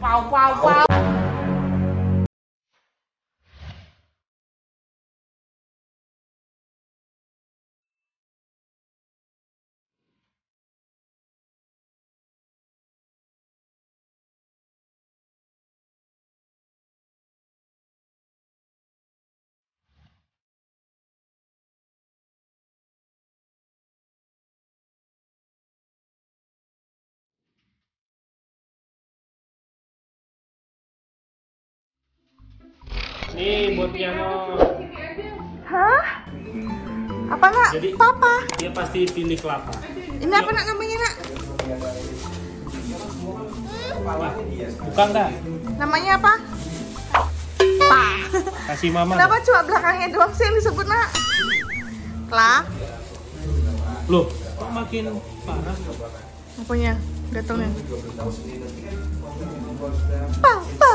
Pau pau pau. Nih buat piano. Hah? Apa nak? Jadi Papa. dia pasti pilih kelapa. Ini apa nak namanya nak? Bukan dah. Namanya apa? Pa. Kasih mama. Kenapa cuma belakangnya doang sih yang disebut nak? Kla. Loh, kok makin parah? Apanya? Datangnya. Pa. Pa,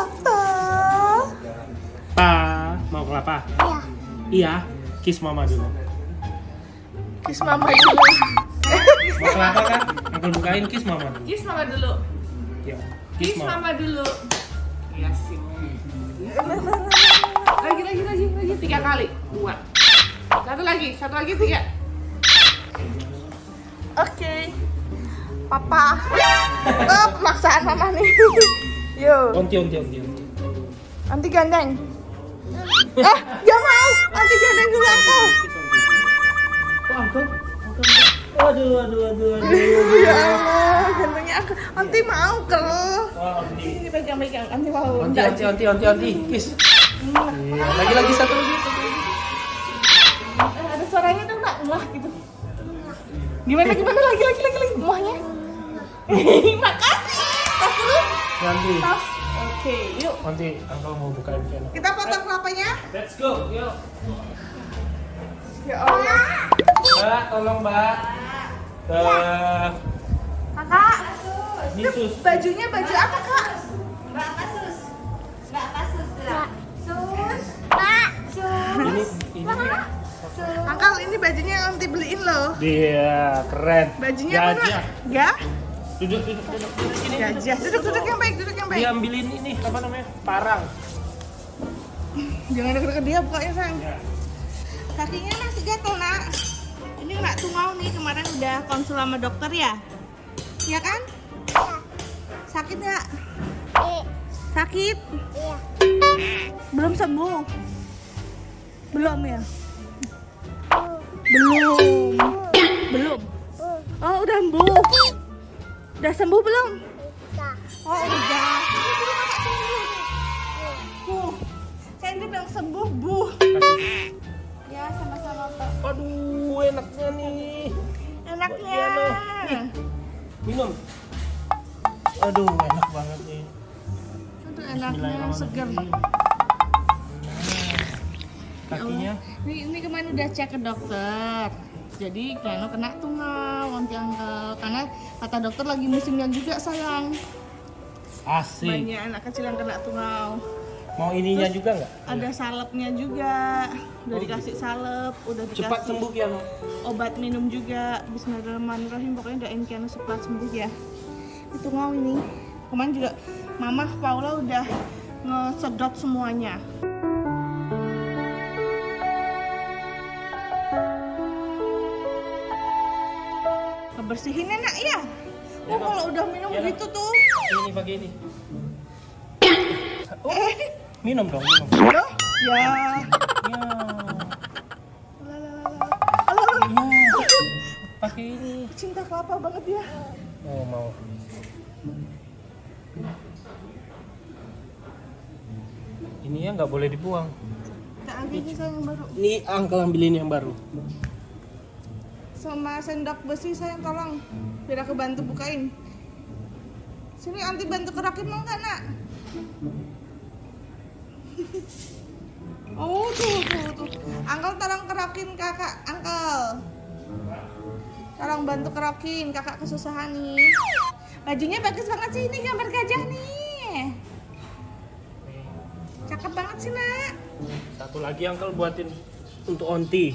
mau kelapa? Iya. Iya, kiss mama dulu. Kiss mama dulu. Mau kelapa kan? Angkel bukain kiss mama dulu. Kiss mama dulu. Ya. Kiss mama. dulu. Iya sih. Lagi lagi lagi lagi tiga kali. Dua. Satu lagi, satu lagi tiga. Oke. Papa. Oh, pemaksaan mama nih. Yo. Onti, onti, onti, onti. Nanti gandeng. Eh, gak mau. Nanti gandeng dulu aku. Angkel? Angkel. Aduh, aduh, aduh, aduh. Ya Allah, gandengnya aku. Nanti mau ke. Oh. Ini pegang-pegang. Nanti mau. Onti, onti, onti, onti, onti. Kiss. Iya, lagi, lagi satu lagi. Eh, ada suaranya tuh nggak muah gitu gimana gimana lagi lagi lagi lagi muahnya makasih tas dulu Nanti. tas oke yuk Nanti angkel mau bukain piano. kita potong kelapanya Let's go, yuk. ya Allah Mbak, tolong mbak. Eh, kakak ini sus. bajunya baju apa kak Mbak Kasus. Mbak Kasus. Mbak. Sus. Ini, ini. Angkal ini bajunya yang nanti beliin loh Dia keren. bajunya apa Gajah. kak gak Duduk, duduk, duduk, gajah duduk duduk yang baik duduk yang baik Dia ambilin ini apa namanya? Parang. jangan deket-deket dia pokoknya sayang Ya. kakinya masih gatel nak. Ini nak tungau nih kemarin udah konsul sama dokter ya? Ya kan? Sakit nggak? Sakit? Belum sembuh? Belum ya? Belum. Belum. Oh udah sembuh. Udah sembuh belum oh udah Bu, saya ini bilang sembuh bu ya sama-sama pak Aduh, enaknya nih. enaknya Piano. Nih. Minum. Aduh, enak banget nih. Aduh enaknya seger Kakinya. ini, ini kemarin udah cek ke dokter jadi Piano kena tungau nanti angkel karena kata dokter lagi musimnya juga sayang Asik. banyak anak kecil yang kena tungau. Mau ininya juga nggak? ada salepnya juga. Udah dikasih salep udah dikasih Cepat sembuh Piano. obat minum juga. Bismillahirrahmanirrahim. Pokoknya doain Kiana cepat sembuh ya. Itu mau ini. Kemarin juga Mama Paula udah ngesedot semuanya. Kebersihin enak ya Oh, kalau udah minum Ya, gitu tuh Ini pakai ini. Oh, minum dong, minum. Loh? Ya Ya. Lalalala. Ya. Pakai ini. Cinta kelapa banget ya Oh, mau. Ini ya nggak boleh dibuang. Ambil ini saya yang baru Ini angkel ambilin yang baru. sama sendok besi sayang tolong biar aku bantu bukain. Sini anti bantu kerakin mau nggak nak? Oh tuh tuh tuh. Angkel tolong kerakin kakak angkel tolong bantu kerokin kakak kesusahan nih. Bajunya bagus banget sih ini gambar gajah nih. Cakep banget sih nak. Satu lagi angkel buatin untuk onti.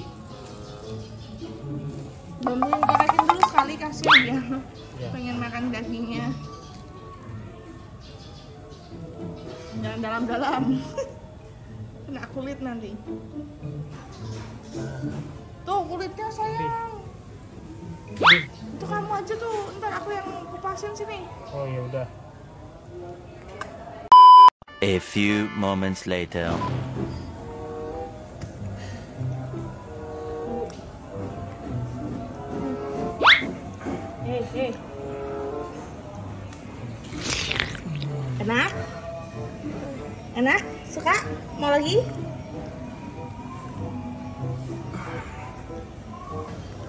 bantuin korekin kali kasihan dia Ya. pengen makan dagingnya. Jangan dalam-dalam. Kena kulit nanti. Tuh kulitnya sayang. Itu kamu aja tuh. Ntar aku yang kupasin sini. Oh ya udah. A few moments later. Enak? Enak? Suka? Mau lagi?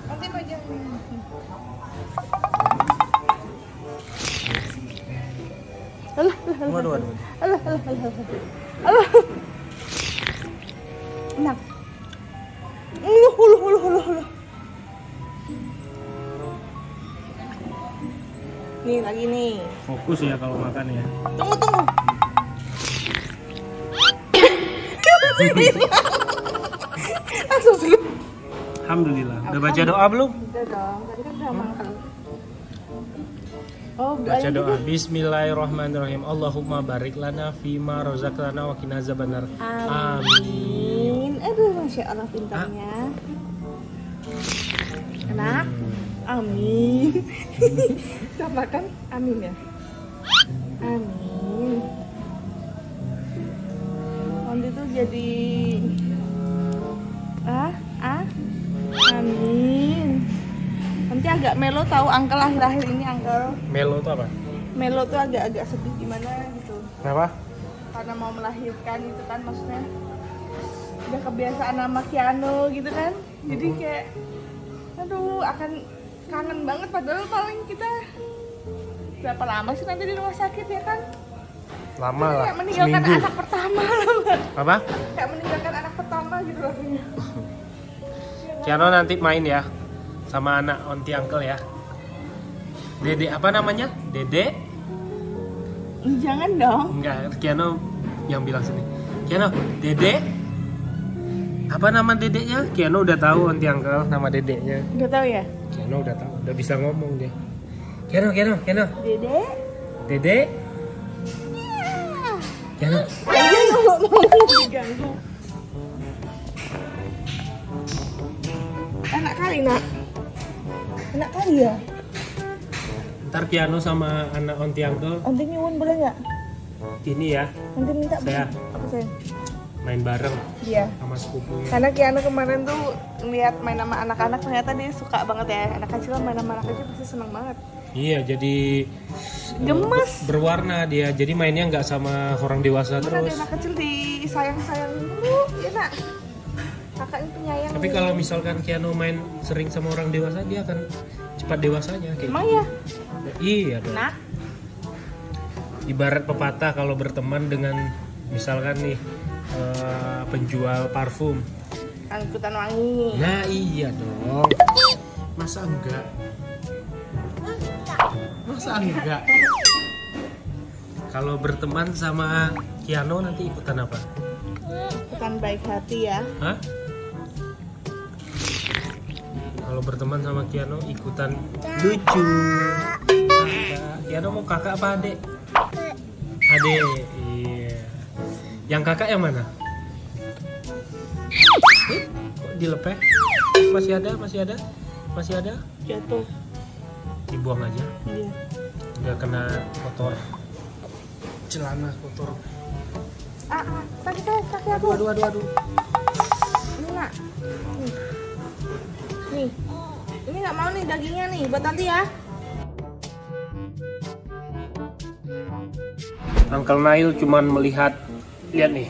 Nanti alah, Waduh waduh. alah, alah, alah, alah. Alah. Lagi nih. Fokus ya kalau makan ya. Tunggu, tunggu. Langsung. Alhamdulillah. Udah baca doa belum? Udah dong, tadi kan udah makan. Oh, Baca doa. Bismillahirrahmanirrahim. Allahumma barik lana fima rozaqlana wa qina azabannar. Amin. Amin. Aduh, masya Allah pintarnya. Enak. Amin. Sama kan? Amin ya. Amin. Nanti tuh jadi ah ah. Amin. Nanti agak melo tahu angkel akhir-akhir ini angkel. Melo itu apa? Melo tuh agak-agak sedih gimana gitu Kenapa? karena mau melahirkan gitu kan maksudnya udah kebiasaan sama Kiano gitu kan jadi kayak aduh akan kangen banget padahal paling kita berapa lama sih nanti di rumah sakit ya kan Lama lah. kayak meninggalkan Seminggu. anak pertama loh. Apa? kayak meninggalkan anak pertama gitu rasanya Kiano nanti main ya sama anak onti uncle ya. Dede apa namanya? Dede? Jangan dong Enggak, Kiano yang bilang sini. Kiano, Dede? Apa nama dedeknya? Kiano udah tahu onti uncle nama dedeknya. udah tahu ya Kiano udah tahu, udah bisa ngomong dia. Kiano, Kiano, Kiano. dede? Dede? Dia nggak mau diganggu enak kali nak. Enak kali ya? Ntar Kiano sama anak onti uncle nanti nyuwun boleh nggak? Ini ya. Nanti minta Saya. apa sayang main bareng Iya. sama sepupunya. Karena Kiana kemarin tuh lihat main sama anak-anak ternyata dia suka banget ya. Anak kecil main sama anak kecil pasti seneng banget. Iya, jadi Gemes. berwarna dia. Jadi mainnya nggak sama orang dewasa Karena terus. anak kecil disayang-sayangin dulu, ya nak. Kakak ini penyayang. Tapi kalau misalkan Kiano main sering sama orang dewasa, dia akan cepat dewasanya kayak Emang ya, gitu. Iya dong. nak. Ibarat pepatah kalau berteman dengan misalkan nih eh, penjual parfum. Angkutan wangi. Nah, iya dong. Masa enggak? Masa enggak? Kalau berteman sama Kiano nanti ikutan apa? Angkutan baik hati ya. Hah? Kalau berteman sama Kiano ikutan lucu. Kakak. Kiano mau kakak apa adek? Adek. Yang kakak yang mana? Eh, kok dilepeh? Masih ada? Masih ada? Masih ada? Jatuh. Dibuang aja. Iya. Udah kena kotor. Celana kotor. Ah, ah, saya, kaki aku. Aduh, aduh, aduh, aduh. Ini nak. Nih. Nih. Ini nggak mau nih dagingnya nih, buat nanti ya. Uncle Nail cuman melihat lihat nih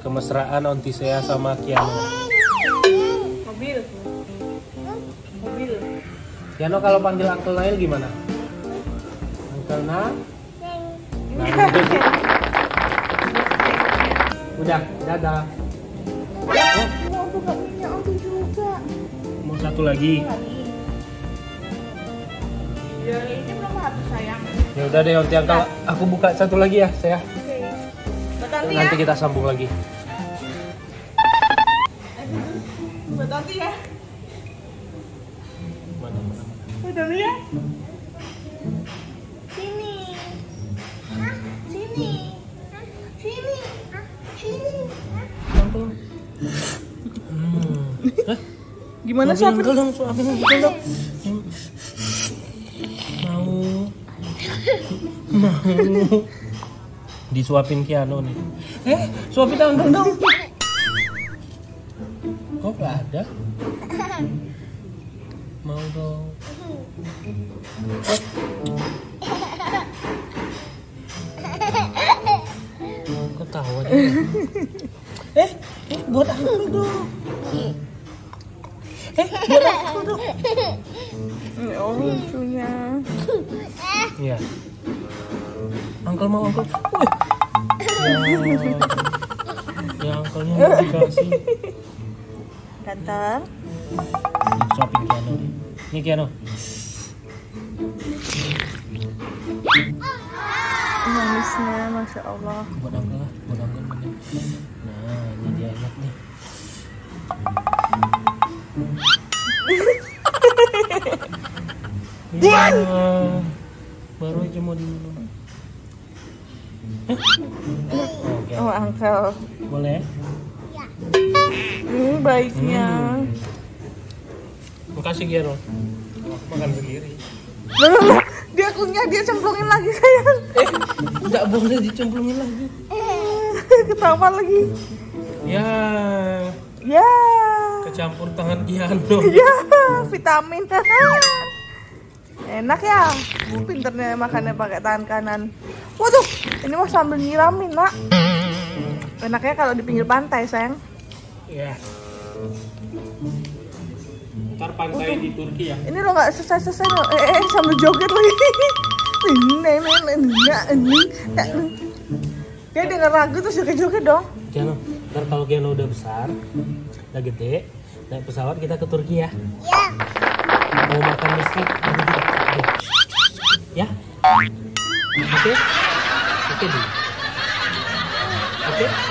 kemesraan onti saya sama Kiano. Mobil. Mobil. Kiano kalau panggil Uncle Nail gimana? Uncle Nail? Udah, dadah. Oh, Mau onti juga. mau satu lagi. Lagi. Ya ini belum habis sayang. Ya udah deh onti Uncle, aku buka satu lagi ya, saya. Buat nanti ya. Kita sambung lagi. Buat nanti ya. Mana, mana, ya. Sini. Sini. Sini. Sini. Hmm. Hah? Gimana sih? uncle dong, suapin uncle dong. Mau. Mau. Disuapin Kiano nih. Eh, suapin uncle dong. Kok gak ada? Mau dong. Ketawa dia. Eh, eh, buat uncle dong. Eh, buat uncle dong. Oh, lucunya. Iya. Uncle mau. Wih. Ya, ya mau dikasih. Ganteng. Shopping Kiano nih. Ini Kiano. Manisnya, masya Allah. Buat uncle lah, buat mana. Nah, ini dia enak nih. Iya. Baru aja mau diminum. Oh, Uncle. boleh? Ini baiknya. Hmm. Makasih Kiano. Makan sendiri. Loh, dia kunyah, dia cemplungin lagi sayang. Tidak boleh dicemplungin lagi. Ketawa lagi. Ya, Ya. kecampur tangan Kiano. Ya, vitamin. Enak ya. Pinternya makannya pakai tangan kanan. Waduh, ini mah sambil nyiramin, Nak. Enaknya kalau di pinggir pantai, sayang. Ya. Ntar pantai di Turki ya. Ini lo nggak selesai-selesai lo. Eh, eh, sambil joget lagi. Dia denger lagu terus joget-joget dong. Kiano, ntar kalau Kiano udah besar, udah gede, naik pesawat kita ke Turki ya. Ya. Mau makan. Oke. Ya? Oke? Oke, Bu. Oke?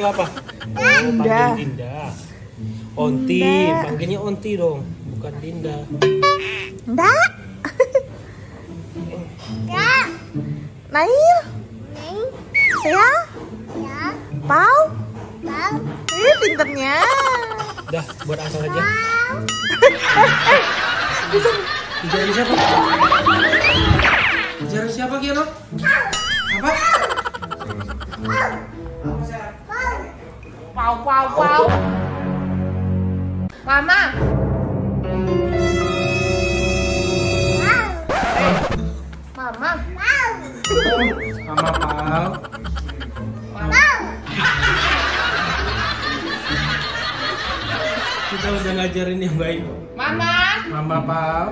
Atau apa? Oh, Dinda. Dinda. Onti, panggilnya Onti dong, bukan Dinda. Ndak. Ya. Nail. Neng. Saya. Ya. Pau. Bang. Ih, pinternya. Dah, buat asal aja. Bang. Bicara siapa? Bicara siapa Kiano? Apa? Pau, pau, pau. Mama. Mama. Mama Pal. Kita udah ngajarin yang baik. Mama. Mama Pal.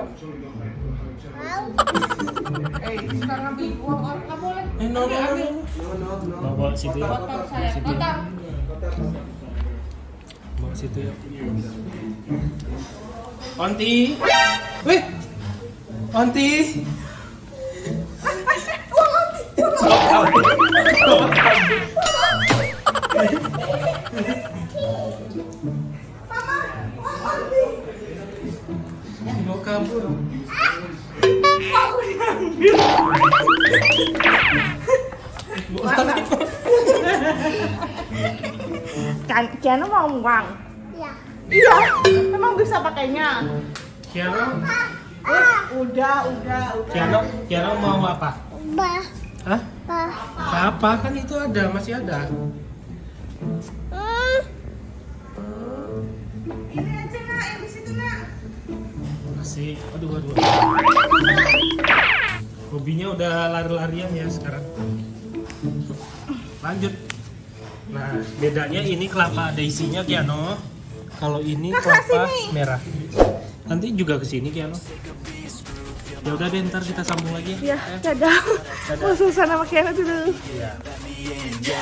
Eh, ngambil uang orang nggak boleh. Eh, no, no, no, bawa situ ya. Kotor saya. Situ. Kotor. Bawa situ ya. Onti. Wih. Onti. Mau kabur. Kan, Kiana mau uang. Ya. Iya, emang bisa pakainya. Kiano, Eh, udah, udah, udah. Kiano, Kiano mau apa? Ba. Hah? Ba. Apa? Kan itu ada, masih ada. Hmm. Ini aja nak, yang di situ nak. Masih, aduh, aduh. Hobinya udah lari-larian ya sekarang. Lanjut. Nah, bedanya ini kelapa ada isinya Kiano. Kalau ini Kakak, kelapa sini. merah. Nanti juga ke sini Kiano. Ya udah deh, ntar kita sambung lagi ya. Ya, dadah. Mau susah sama Kiana dulu. Iya.